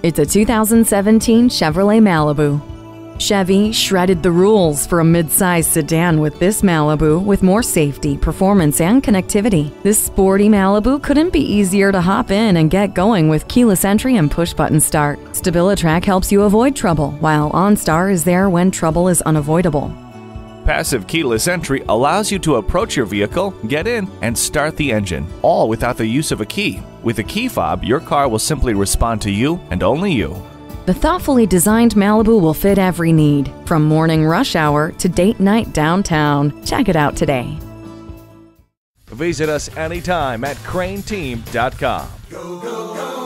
It's a 2017 Chevrolet Malibu. Chevy shredded the rules for a midsize sedan with this Malibu with more safety, performance, and connectivity. This sporty Malibu couldn't be easier to hop in and get going with keyless entry and push button start. StabiliTrak helps you avoid trouble, while OnStar is there when trouble is unavoidable. Passive keyless entry allows you to approach your vehicle, get in, and start the engine, all without the use of a key. With a key fob, your car will simply respond to you and only you. The thoughtfully designed Malibu will fit every need, from morning rush hour to date night downtown. Check it out today. Visit us anytime at crainteam.com. Go, go, go.